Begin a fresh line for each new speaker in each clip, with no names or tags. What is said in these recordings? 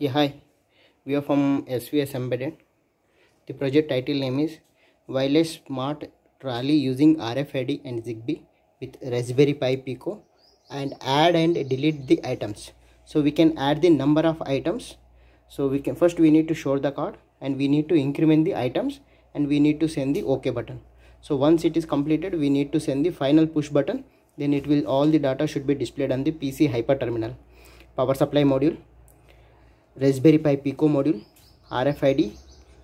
Yeah, hi. We are from SVS Embedded. The project title name is Wireless Smart Trolley using RFID and ZigBee with Raspberry Pi Pico and add and delete the items. So we can add the number of items. So we can first we need to show the card and we need to increment the items and we need to send the OK button. So once it is completed, we need to send the final push button. Then it will all the data should be displayed on the PC hyper terminal. Power supply module Raspberry Pi Pico module, RFID,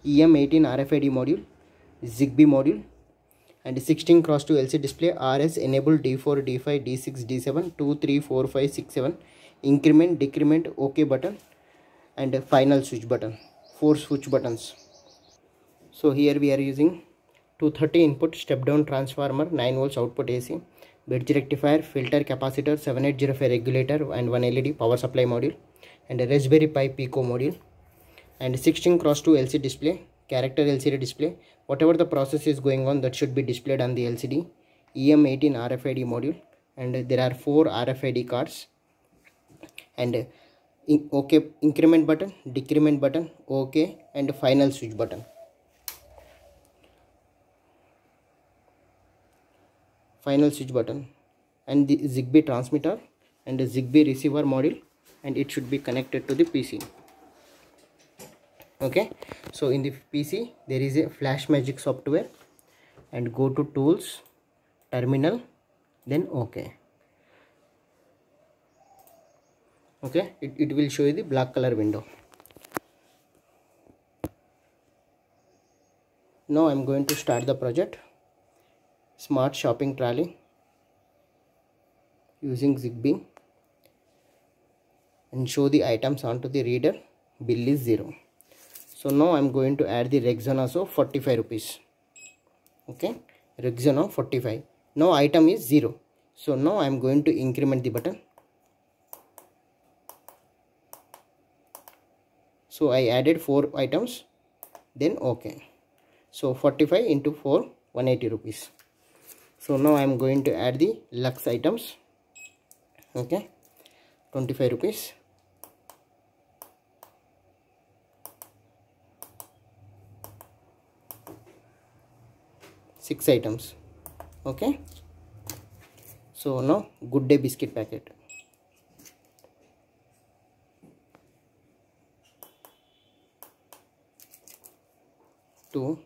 EM18 RFID module, ZigBee module, and 16 cross 2 LCD display RS enable D4, D5, D6, D7, 2, 3, 4, 5, 6, 7, increment, decrement, OK button, and final switch button, four switch buttons. So here we are using 230 input step down transformer, 9 volts output AC, bridge rectifier, filter capacitor, 7805 regulator, and one LED power supply module and a Raspberry Pi Pico module and 16 cross 2 LCD display, character LCD display. Whatever the process is going on that should be displayed on the LCD. EM18 RFID module and there are four RFID cards and OK increment button, decrement button, OK and final switch button. Final switch button and the ZigBee transmitter and the ZigBee receiver module and it should be connected to the PC okay? So in the PC there is a flash magic software and go to tools terminal then okay okay? It, it will show you the black color window. Now I'm going to start the project. Smart shopping trolley using ZigBee and show the items onto the reader. Bill is 0 so now i'm going to add the rexona so 45 rupees. Okay? Rexona 45 now item is 0 so now i'm going to increment the button. So i added four items. Then okay. So 45 into 4 180 rupees. So now i'm going to add the lux items. Okay? 25 rupees six items. Okay? So now good day biscuit packet. Two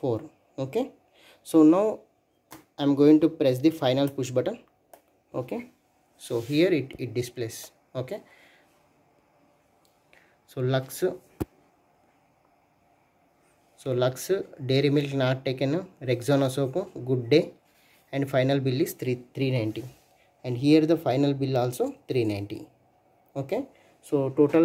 four. Okay? So now i'm going to press the final push button. Okay? So here it, it displays. Okay? So lux so lux dairy milk not taken rexona soap good day. And final bill is 3 390 and here the final bill also 390 okay? So total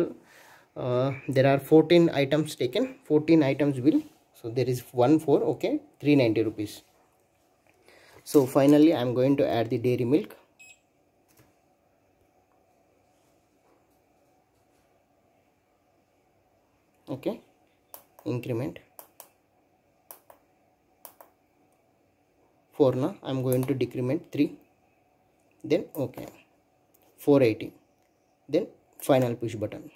uh, there are 14 items taken. 14 items bill. So there is one for okay? 390 rupees. So finally i'm going to add the dairy milk. Okay? Increment 4 now i'm going to decrement 3 then okay. 480 then final push button.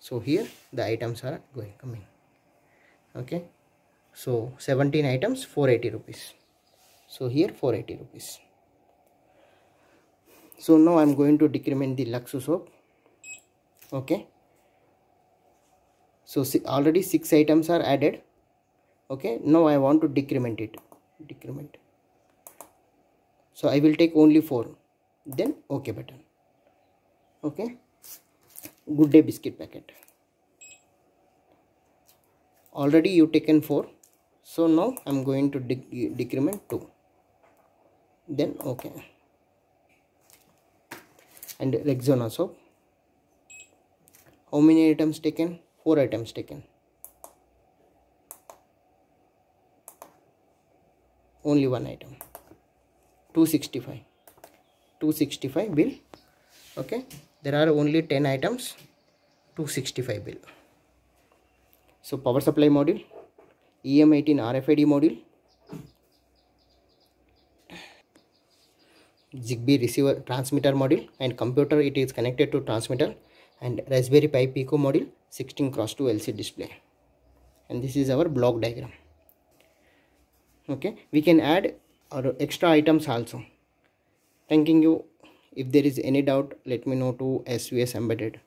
So here the items are going coming. Okay. So 17 items 480 rupees. So here 480 rupees. So now i'm going to decrement the lux soap. Okay. So already six items are added. Okay. Now i want to decrement it. Decrement so i will take only four. Then okay button. Okay? Good day biscuit packet. Already you taken four. So now i'm going to de decrement two. Then okay. And rexona soap how many items taken? Four items taken. Only one item 265 265 bill okay? There are only 10 items 265 bill. So power supply module em18 rfid module zigbee receiver transmitter module and computer it is connected to transmitter and raspberry pi pico module 16 cross 2 lcd display. And this is our block diagram. Okay? We can add our extra items also. Thanking you. If there is any doubt let me know to svs embedded